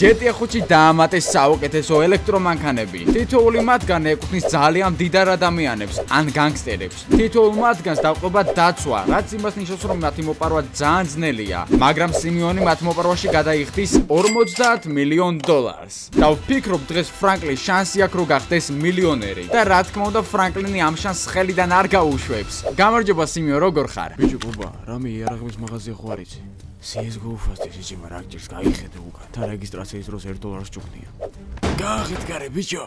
GTA 5-ში დაამატეს საუკეთესო ელექტრომანქანები. თითოეული მათგანი ეკუთვნის ძალიან დიდარ ადამიანებს ან განგსტერებს. თითოეულ მათგანს დაყვება დაცვა, რაც იმას ნიშნავს, რომ მათი მოპარვა ძალიან ძნელია, მაგრამ სიმეონი მათ მოპარვაში გადაიხდის 50 მილიონ დოლარს. და ვფიქრობ, დღეს ფრანკლინ შანსი აქვს, რომ გახდეს მილიონერი. და რა თქმა უნდა, ფრანკლინი ამ შანსს ხელიდან არ გაუშვებს. გამარჯობა სიმეო, როგორ ხარ? ბიჭო, გობა, რამე იარაღების მაღაზია ხო არ იცი? CS:GO ფასტის იჭიმა რა გჭირს გაიხედე უკან. და რეგისტრაციის დროს 1 დოლარს ჭუქნია. გაახეთ გარე ბიჭო.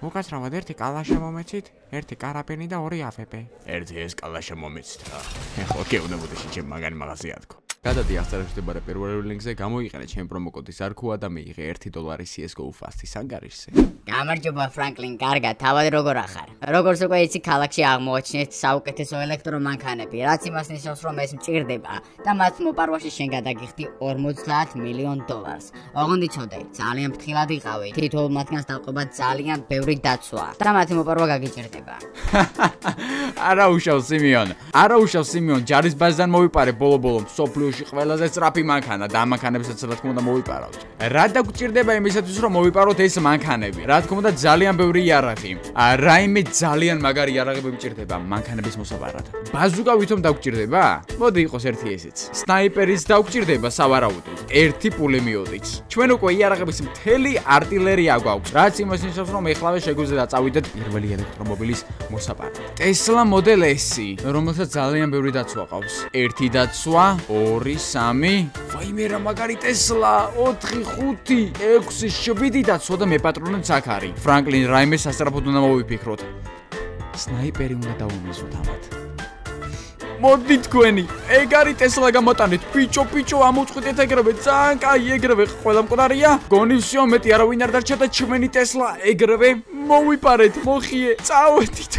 უკაცრავად ერთი კალაშა მომეცით, ერთი კარაპენი და ორი აფეპე. ერთი ეს კალაშა მომეცით რა. ეხლა გეუბნებოდი შეჭე მაგარი მაღაზია თქო. გადადი აღწერაში მდებარე პირველი ლინკზე გამოიყენე ჩემ პრომოკოდის არქუა და მიიღე 1 დოლარი CS:GO ფასტის ანგარიშზე. გამარჯობა ფრანკლინ, კარგად, თავად როგორ ახარ? როგორც უკვე იცი, ქალაქში აღმოაჩინეთ საუკეთესო ელექტრომანქანები, რაც იმას ნიშნავს, რომ ეს მჭირდება და მათ მოპარვაში შენ გადაგიხდი 50 მილიონ დოლარს. ოღონდ იცოდე, ძალიან ფრთხილად იყავი. თითოეულ მათგანს დაყვება ძალიან ბევრი დაცვა და მათი მოპარვა გაგიჭირდება. არა უშავ სიმეონ. არა უშავ სიმეონ, ჯარის ბაზიდან მოვიპარე ბოლო-ბოლო სოფლიო ვიდეოში ყველაზე სწრაფი მანქანა და ამ მანქანებსაც რა თქმა უნდა მოვიპარავთ. რა დაგვჭირდება იმისათვის რომ მოვიპაროთ ეს მანქანები? რა თქმა უნდა ძალიან ბევრი იარაღი. რაიმე ძალიან მაგარი იარაღები გვჭირდება მანქანების მოსაბარად. ბაზუკა ვითომ დაგვჭირდება? მოდი იყოს ერთი ესეც. სნაიპერიც დაგვჭირდება სავარაუდოდ, ერთი პულემიოტიც. ჩვენ უკვე იარაღების მთელი артиლერია გვაქვს, რაც იმას ნიშნავს რომ ეხლავე შეგვიძლია წავიდეთ პირველი ელექტრომობილის მოსაბარად. Tesla Model S, რომელსაც ძალიან ბევრი დაცვა ყავს. ერთი დაცვა, ორი 2 3 ვაიმე რა მაგარი ტესლა 4 5 6 7 და ცოტა მე პატრონებს აქ არის ფრანკლინ რაიმე სასწრაფოდ უნდა მოვიფიქროთ სნაიპერი უნდა დაუმიზოთ ამათ მოდი თქვენი ეგ არის ტესლა გამოტანეთ პიჭო პიჭო ამოწყვეტეთ ეგრევე ძალიან კაი ეგრევე ყველა მკვდარია გონი всё მეტი არავინ არ დარჩა და ჩვენი ტესლა ეგრევე მოვიპარეთ მოხიე წავედით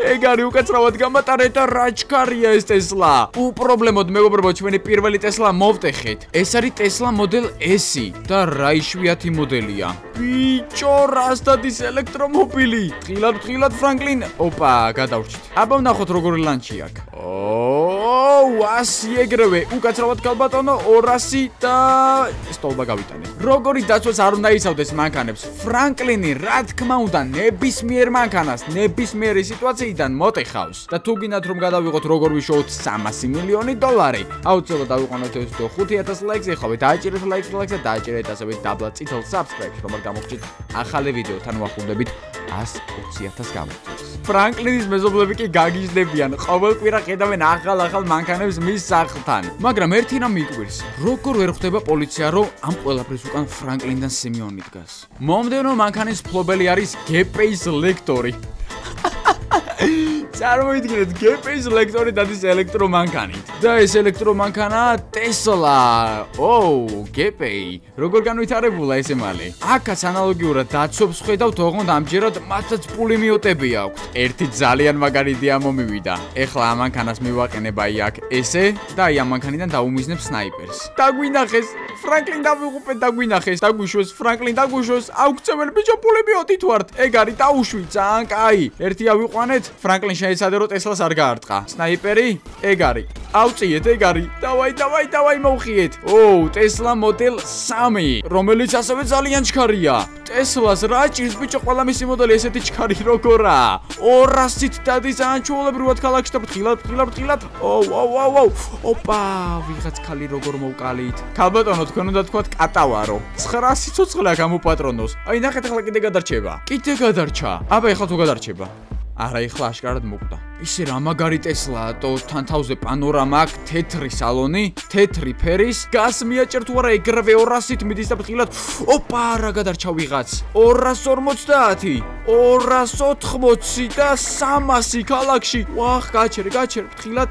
ეგ არის უკაცრავად გამატარეთ და რაჩქარია ეს ტესლა. უპრობლემოდ მეგობრებო, ჩვენი პირველი ტესლა მოვტეხეთ. ეს არის ტესლა მოდელ S და რა იშვიათი მოდელია. ბიჭო, რასტადის ელექტრომობილი. თხილად თხილად ფრანკლინ. ოპა, გადავრჩით. აბა ვნახოთ როგორი ლანჩი აქვს. ოუ, 100 ეგრევე. უკაცრავად გალბატონო 200 და სტოლბა გავიტანე. როგორი დაცვას არ უნდა იცავდეს მანქანებს? ფრანკლინი, რა თქმა უნდა, ნებისმიერ მანქანას, ნებისმიერი სიტუაციიდან მოტეხავს და თუ გინდათ რომ გადავიღოთ როგორ ვიშოუთ 300 მილიონი დოლარი. აუცილებლად დავიყვანოთ ეს თო 5000 ლაიქს ეხავე დააჭირეთ ლაიქს ლაიქს და დააჭირეთ ასევე დაბლა წითელ subscribe-ს რომ არ გამოგჭით ახალი ვიდეო თან ვახუნდებით 120000 გამოწვევს ფრანკლინის მეზობლები კი გაგიჟდებიან. ყოველ კვირა ხედავენ ახალ-ახალ მანქანებს მის სახლთან. მაგრამ ერთი რამ მიკვირს. როგორ ვერ ხვდება პოლიცია რომ ამ ყველაფრის უკან ფრანკლინდან სიმეონი დგას? მომდენო მანქანის ფლობელი არის გპ-ის ლექტორი წარმოიდგინეთ GPS ლექტორი დადის ელექტრომანქანით და ეს ელექტრომანქანა Tesla. ოუ, GPI. როგორ განვითარებულა ეს ემალი? აქაც ანალოგიურად დაცობს ხედავთ, ოღონდ ამჯერად მათაც პული მიოტები აქვს. ერთი ძალიან მაგარი იდეა მომივიდა. ეხლა ამ მანქანას მივაყენებ აი აქ ესე და აი ამ მანქანიდან დაუმიზნებ სნაიპერს. დაგვინახეს ფრანკლინ დავიღუპე დაგვინახეს დაგვიშვეს ფრანკლინ დაგვიშვეს აუქცევენ ბიჭო პული მიოტით ვართ ეგ არის დაუშვი ძალიან კაი ერთი ავიყვანეთ ფრანკლინ შეეცადე რომ ტესლას არ გაარტყა. სნაიპერი? ეგ არის. აუწიეთ, ეგ არის. დავაი, დავაი, დავაი მოვხიეთ. ოუ, ტესლა მოდელ 3, რომელიც ასევე ძალიან ჩქარია. ტესლას რა ჭირს ბიჭო, ყველა მისი მოდელი ესეთი ჩქარი როგორა? 200-ით დადის ანჩულებრივად ქალაქში და ფრთხილად, ფრთხილად, ფრთხილად. ოუ, ოუ, ოუ, ოუ. ოპა, ვიღაც ხალი როგორ მოვკალით. ქალბატონო, თქვენ უნდა თქვათ კატავარო. 900 სიცოცხლე აქ ამოპატრონოს. აი, ნახეთ ახლა კიდე გადარჩება. კიდე გადარჩა. აბა, ახლა თუ გადარჩება. არა ეხლა აშკარად მოკვდა. ისე რა მაგარი ტესლაა, თო თან თავზე პანორამა აქვს, თეთრი სალონი, თეთრი ფერის, გას მიაჭერ თუ არა ეგრევე 200-ით მიდის და ფხილად. ოპა, რა გადარჩა ვიღაც. 250, 280 და 300 ქალაქში. ვახ, გაჩერე, გაჩერე, ფხილად.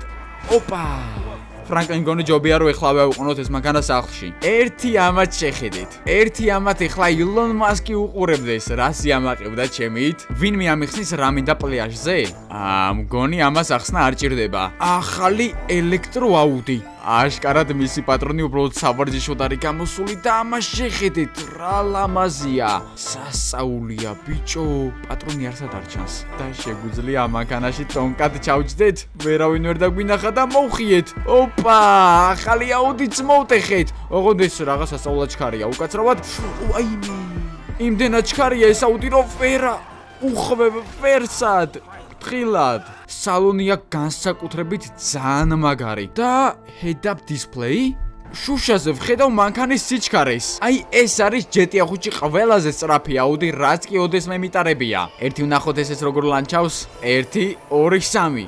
ოპა. ფრანკლინ გონი ჯობია რომ ეხლავე ავიყვნოთ ეს მანქანა სახლში. ერთი ამათ შეხედეთ. ერთი ამათ ეხლა ილონ მასკი უყურებდეს, რას იამაყებდა ჩემით? ვინმე ამიხსნის რამინდა პლეაჟზე? აა, მგონი ამას ახსნა არ ჭირდება. ახალი ელექტროაუდი. აშკარად მისი პატრონი უბრალოდ სავარჯიშოდ არის გამოსული და ამას შეხედეთ რა ლამაზია? სასაულია ბიჭო პატრონი არსად არ ჩანს და შეგვიძლია ამანქანაში ტონკად ჩავჯდეთ. ვერავინ ვერ დაგვინახა და მოვხიეთ. ოპა ახალი აუდიც მოვტეხეთ. ოღონდ ეს რაღა სასწაულად ჩქარია უკაცრავად? აიმე იმდენად ჩქარია ეს აუდი რომ ვერა უხვევ ვერსად სალონია განსაკუთრებით ძალიან მაგარი და head-up display შუშაზე ვხედავ მანქანის სიჩქარეს. აი ეს არის GT ხუთი ყველაზე სწრაფი აუდი, რაც კი ოდესმე მიტარებია. ერთი ვნახოთ ეს ეს როგორ ლანჩავს. 1 2 3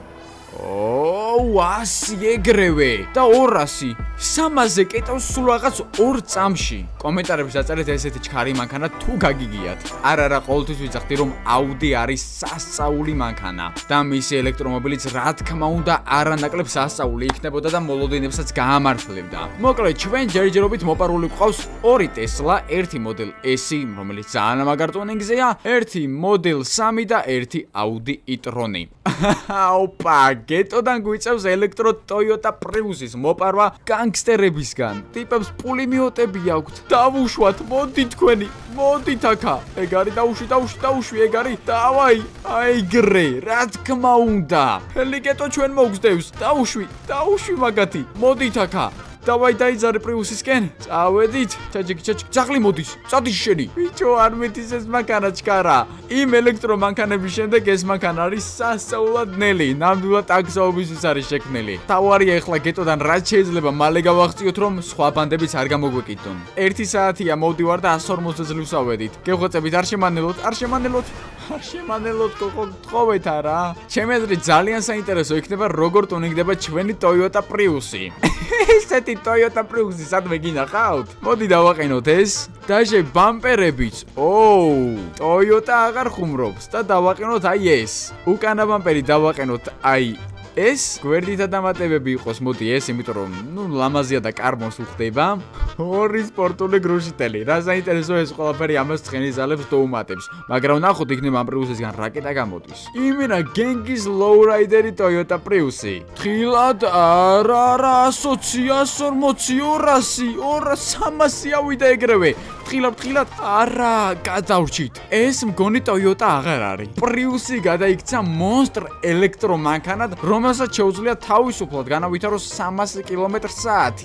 ოუ, 100 ეგრევე და 200. 300-ზე კეტავს სულ რაღაც 2 წამში. კომენტარებში დაწერეთ ესეთი ჩქარი მანქანა თუ გაგიგიათ. არა არა, ყოველთვის ვიძახდი რომ Audi არის სასწაული მანქანა და მისი ელექტრომობილიც რა თქმა უნდა არანაკლებ სასწაული იქნებოდა და მოლოდინებსაც გაამართლებდა. მოკლედ, ჩვენ ჯერჯერობით მოპარული ყავს ორი Tesla, ერთი Model S, რომელიც ძალიან მაგარ ტუნინგზეა, ერთი Model 3 და ერთი Audi e-tron-ი. ოპა, გეტოდან გვიწევს ელექტრო Toyota Prius-ის მოპარვა განგსტერებისგან. ტიპებს პული მიოტები აქვთ. დავუშვათ, მოდი თქვენი, მოდით აქა. ეგ არის დაუშვი, დაუშვი, დაუშვი, ეგ არის. დავაი, აი გრე, რა თქმა უნდა. ჰელიკეტო ჩვენ მოგზდევს. დაუშვი, დაუშვი მაგათი. მოდით აქა. დავაი დაიძარე პრიუსისკენ. წავედით. ჩაჯიკი ჩაჯიკი. ძაღლი მოდის. წადი შენი. ბიჭო, არ მეთის ეს მანქანა ჩქარა. იმ ელექტრო მანქანების შემდეგ ეს მანქანა არის სასწაულად ნელი. ნამდვილად ტაქსაობისთვის არის შექმნილი. თავარია ახლა გეტოდან რაც შეიძლება მალე გავახციოთ რომ სხვა ბანდებიც არ გამოგვეკიდონ. 1 საათია მოვდივარ და 140 ძლივს ავედით. გეღვაწებით არ შემანელოთ, არ შემანელოთ. არ შემანელოთ გოგო თხოვეთ არა. ჩემი აზრით ძალიან საინტერესო იქნება როგორ ტუნინგდება ჩვენი Toyota Prius-ი. ესეთი Toyota Prius-ი სადმე გინახავთ? მოდი დავაყენოთ ეს. დაჟე ბამპერებიც. ოუ, Toyota აღარ ხუმრობს და დავაყენოთ აი ეს. უკანა ბამპერი დავაყენოთ აი ეს გვერდითა დამატებები იყოს, მოდი ეს, იმიტომ რომ ნუ ლამაზია და კარმოს უხდება. ორი სპორტული გრუშიტელი. რა საინტერესო ეს ყველაფერი ამას ცხენისალებს დაუმატებს, მაგრამ ნახოთ იქნება ამ პრიუსისგან რაკეტა გამოდის. იმენა გენგის ლოურაიდერი Toyota Prius-ი. თხილად არა არა 120 240 ავიდა ეგრევე. თხილად თხილად არა, გადავრჩით. ეს მგონი Toyota აღარ არის. პრიუსი გადაიქცა მონსტრ ელექტრომანქანად, რომ რომელსაც შეუძლია თავისუფლად განავითაროს 300 კმ/სთ.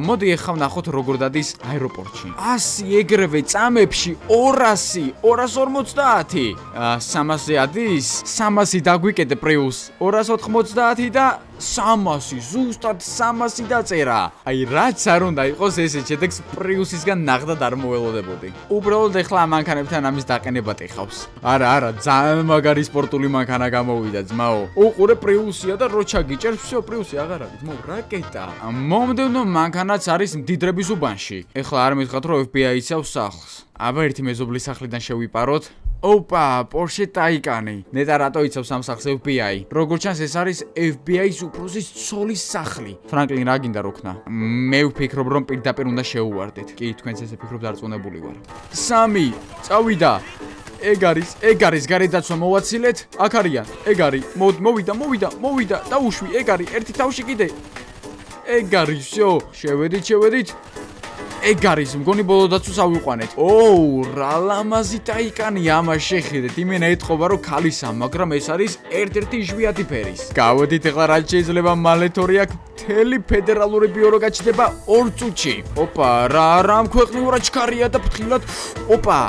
მოდი ახლა ვნახოთ როგორ დადის აეროპორტში. 100 ეგრევე წამებში 200, 250. 300 ადის? 300 დაგვიკეთე Prius. 290 და 300 ზუსტად 300 დაწერა. აი რაც არ უნდა იყოს ესე შედეგს პრიუსისგან ნახდა არ მოველოდებოდი. უბრალოდ ეხლა ამ მანქანებთან ამის დაყენება ტეხავს. არა, არა, ძალიან მაგარი სპორტული მანქანა გამოვიდა ძმაო. უყურე პრიუსია და როჩა გიჭერს, всё, პრიუსი აღარ არის, ძმაო, რაკეტა. მომდევნო მანქანაც არის დიდრების უბანში. ეხლა არ მითხათ რომ FBI იცავს სახლს. აბა ერთი მეზობლის სახლიდან შევიპაროთ. ოპა, Porsche Taycan-ი. ნეტა რატო იცავს ამ სახლს FBI? როგორც ჩანს, ეს არის FBI-ის უფროსის ცოლის სახლი. ფრანკლინ რა გინდა როქნა? მე ვფიქრობ, რომ პირდაპირ უნდა შეუواردეთ. კი, თქვენც ესე ფიქრობ დარწმუნებული ვარ. სამი, წავიდა. ეგ არის, ეგ არის, გარედაცვა მოვაცილეთ. აქ არიან. ეგ არის. მოვიდა, მოვიდა, მოვიდა, დაუშვი, ეგ არის. ერთი თავში კიდე. ეგ არის, შო. შევედით, შევედით. ეგ არის მგონი ბოლო დაცუს ავიყვანეთ. ოუ, რა ლამაზი ტაიკანი ამას შეხედეთ. იმენა ეთყობა რომ ქალისა, მაგრამ ეს არის ერთ-ერთი ჟვიათი ფერის. გავედით ახლა რა შეიძლება მალეთორი აქ მთელი ფედერალური ბიურო გაჩნდება 2 წუთში. ოპა, რა რამ ქვეყნიურა ჩქარია და ფრთხილად. ოპა.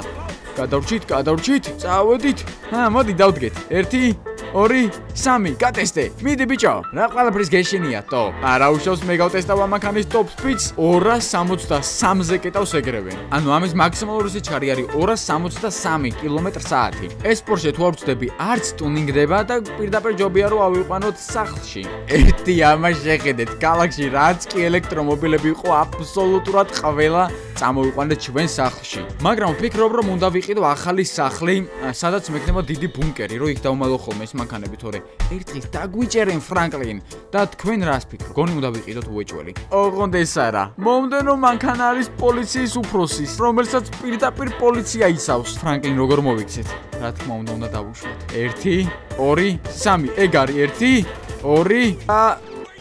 გადავრჩით, გადავრჩით. წავედით. ჰა, მოდი დავდგეთ. 1 2 3 გატესტე მიდი ბიჭო. რა ყველაფრის გეშინია? თო არა უშავს მე გავტესტავ ამაქანის ტოპ სპიდს 263-ზე კეტავს ეგრევე. ანუ ამის მაქსიმალური სიჩქარე არის 263 კმ/სთ ეს Porsche თუ არ ვწდები არც ტუნინგდება და პირდაპირ ჯობია რომ ავიყვანოთ სახლში. ერთი ამას შეხედეთ. Galaxy რაც კი ელექტრომობილები იყო აბსოლუტურად ყველა წამოვიყვანეთ ჩვენ სახლში მაგრამ ვფიქრობ რომ უნდა ვიყიდო ახალი სახლი სადაც მექნება დიდი ბუნკერი რომ იქ დავმალო ხოლმე ეს მანქანები თორე ერთხელ დაგვიჭერენ ფრანკლინ და თქვენ რას ფიქრობთ? გონი უნდა ვიყიდოთ უეჭველი. ოღონდ ეს არა. მომდენო მანქანა არის პოლიციის უფროსის, რომელსაც პირდაპირ პოლიცია იცავს. ფრანკლინ როგორ მოვიქცეთ? რა თქმა უნდა უნდა დავუშვათ. 1 2 3 ეგ არის 1 2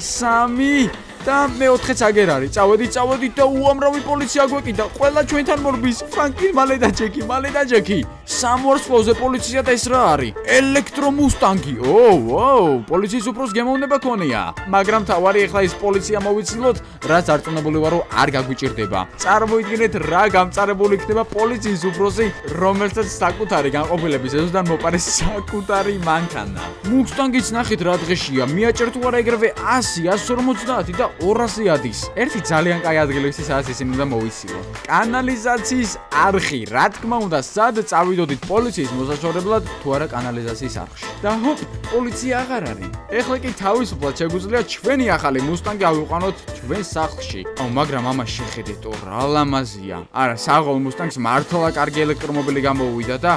3 და მეოთხეც აგერ არის. წავედით, წავედით და უამრავი პოლიცია გვეკიდა. ყველა ჩვენთან მორბის. ფრანკი მალე და ჯეკი, მალე და ჯეკი. სამვარსკვლავზე პოლიცია და ეს რა არის? ელექტრომუსტანგი. ოუ, ოუ, პოლიციის უფროს გემოვნება ქონია. მაგრამ თავარი ეხლა ის პოლიცია მოვიცილოთ, რაც არწმუნებული ვარო არ გაგვიჭirdება. წარმოიდგინეთ რა გამწარებული იქნება პოლიციის უფროსი, რომელსაც საკუთარი განყოფილების ეზოდან მოპარე საკუთარი მანქანა. მუსტანგიც ნახეთ რა დღეშია. მიაჭერ თუ არა ეგრევე 100, 150 და 200 ადის. ერთი ძალიან კაი ადგილი ის სადაც ისინი უნდა მოიცილონ. კანალიზაციის არხი, რა თქმა უნდა, სად წავიდოდით პოლიციის მოსაშორებლად თუ არა კანალიზაციის არხში. და ჰოპ, პოლიცია აღარ არის. ეხლა კი თავისუფლად შეგვიძლია ჩვენი ახალი მუსტანგი ავიყვანოთ ჩვენ სახლში. აუ, მაგრამ ამას შეხედეთ, რა ლამაზია. არა, საღოლ მუსტანგს მართლა კარგი ელექტრომობილი გამოუვიდა და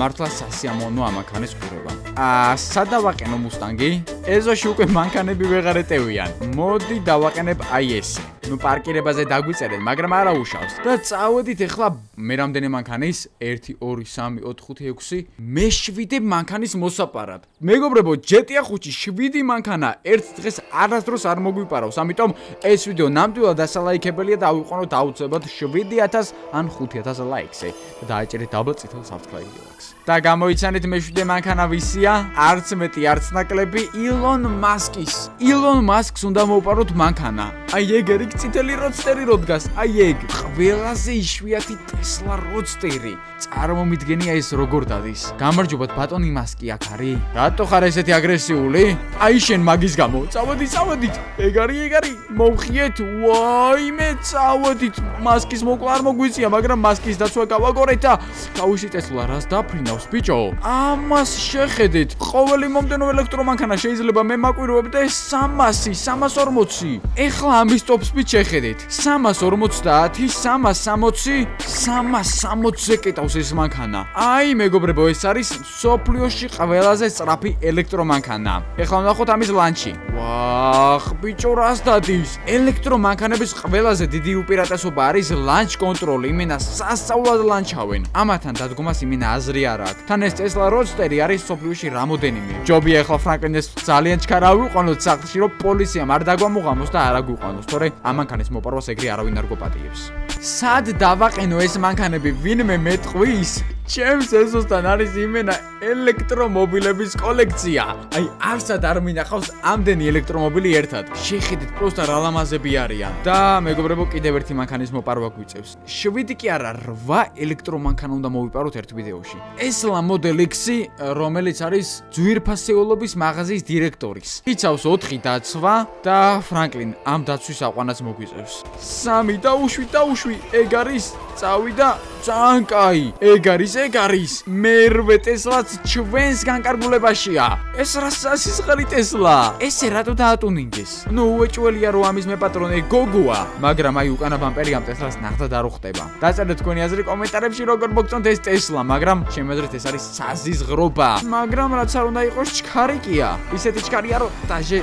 მართლა სასიამოვნო ამაქანის ყურება. აა, სად დავაყენო მუსტანგი? ეზოში უკვე მანქანები ვეღარ ეტევიან. მოდი დავაყენებ აი ესე. ნუ პარკირებაზე დაგვიწერეთ, მაგრამ არა უშავს. და წავედით ახლა მე რამდენი მანქანის? 1 2 3 4 5 6 მე 7 მანქანის მოსაპარად. მეგობრებო, ჯეტია ხუთი 7 მანქანა ერთ დღეს არასდროს არ მოგვიპარავს. ამიტომ ეს ვიდეო ნამდვილად დასალაიქებელია და ავიყვანოთ აუცილებლად 7000 ან 5000 ლაიქსი. და დააჭერეთ დაბლა წითელ subscribe ლაიქს. და გამოიცანეთ მე 7 მანქანა ვისია? არც მეტი, არც ნაკლები ილონ მასკის. ილონ მასკს უნდა მოვპაროთ მანქანა. აი ეგ არის წითელი როდსტერი როდგას. აი ეგ ყველაზე იშვიათი ტესლა როდსტერი. წარმომიდგენია ეს როგორ დადის. გამარჯობათ ბატონი მასკი აქ არის? რატო ხარ ესეთი აგრესიული? აი შენ მაგის გამო. წავედი, წავედი. ეგ არის, ეგ არის. მოვხიეთ. ვაიმე, წავედით. მასკის მოკლა არ მოგვიწია, მაგრამ მასკის დაცვა გავაგორეთ და თავისი ტესლა რას დაფრინავს ბიჭო? ამას შეხედეთ. ყოველი მომდენო ელექტრომანქანა შეიძლება მე მაკვირვებდე 300, 340. ეხლა ამის შეხედეთ. 350, 360, 360-ზე კეტავს ეს მანქანა. აი, მეგობრებო, ეს არის სოფლიოში ყველაზე სწრაფი ელექტრომანქანა. ეხლა ვნახოთ ამის ლანჩი. ვახ, ბიჭო, რას დადის? ელექტრომანქანების ყველაზე დიდი უპირატესობა არის ლანჩ კონტროლი. იმენა სასწაულად ლანჩავენ. ამათან დადგომას იმენა აზრი არ აქვს. თან ეს Tesla Roadster არის სოფლიოში რამოდენიმე. ჯობია ეხლა ფრანკენდეს ძალიან ჩქარა ავიყვანოთ სახლში, რომ პოლიციამ არ დაგვამოღამოს და არ აგვიყვანოს, თორე ამანქანის მოპარვას ეგრე არავინ არ გოპატიებს. სად დავაყენო ეს მანქანები? ვინმე მეტყვის? ჩემს ეზოსთან არის იმენა ელექტრომობილების კოლექცია. აი, არსად არ მინახავს ამდენი ელექტრომობილი ერთად. შეხედეთ, პროსტა რა ლამაზები არიან. და მეგობრებო, კიდევ ერთი მანქანის მოპარვა გვიწევს. 7 კი არა, 8 ელექტრომანქანა უნდა მოვიპაროთ ერთ ვიდეოში. ესლა მოდელ X-ი, რომელიც არის ძვირფასეულობის მაღაზიის დირექტორის. იცავს 4 დაცვა და ფრანკლინ ამ დაცვის აყვანას მოგვიწევს. 3 და უშვი და უშვი, ეგ არის წავიდა ძალიან კაი. ეგ არის, ეგ არის. მერვე ტესლაც ჩვენს განკარგულებაშია. ეს რა სასისხარი ტესლა? ესე რატო დაატუნინგეს? ნუ უეჭველია რომ ამის მეპატრონე გოგოა, მაგრამ აი უკანა ბამპერი ამ ტესლას ნახდა არ უხდება. დაწერეთ თქვენი აზრი კომენტარებში როგორ მოგწონთ ეს ტესლა, მაგრამ შემეძრეთ ეს არის საზიზღრობა. მაგრამ რაც არ უნდა იყოს ჩქარიკია. ისეთი ჩქარია რომ დაჟე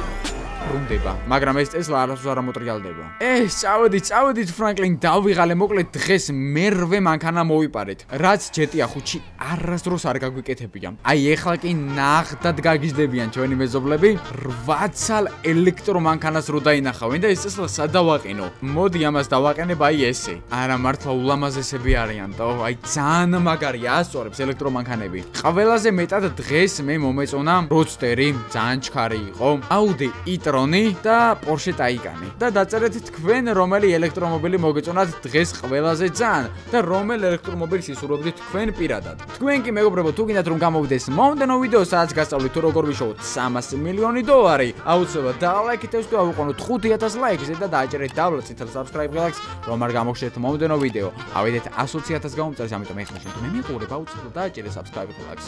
ბრუნდება, მაგრამ ეს ტესლა არასდროს არ მოტრიალდება. ეს წავედი, წავედით ფრანკლინ დავიღალე, მოკლედ დღეს მერვე მანქანა მოვიპარეთ. რაც ჯეტია ხუთში არასდროს არ გაგვიკეთებია. აი ეხლა კი ნახდად გაგიზდებიან ჩვენი მეზობლები 8 ცალ ელექტრომანქანას რო დაინახავენ და ეს ტესლა სად დავაყენო? მოდი ამას დავაყენებ აი ესე. არა მართლა ულამაზესები არიან და აი ძალიან მაგარია ასწორებს ელექტრომანქანები. ყველაზე მეტად დღეს მე მომეწონა როდსტერი, ძალიან ჩქარი იყო. აუდი e-tron ტრონი და Porsche Taycan. და დაწერეთ თქვენ რომელი ელექტრომობილი მოგეწონათ დღეს ყველაზე ძალიან და რომელ ელექტრომობილს ისურვებდით თქვენ პირადად. თქვენ კი მეგობრებო თუ გინდათ რომ გამოვიდეს მომდენო ვიდეო სადაც გასწავლით თუ როგორ ვიშოვოთ 300 მილიონი დოლარი, აუცილებლად დაალაიქეთ და ავიყვანოთ 5000 ლაიქს და დააჭერეთ დაბლა წითელ subscribe ბელს რომ არ გამოგშეთ მომდენო ვიდეო. ავიდეთ 100000 გამომწერს, ამიტომ ეხლა შენ თუ მე მიყურებ აუცილებლად დააჭერე subscribe ბელს.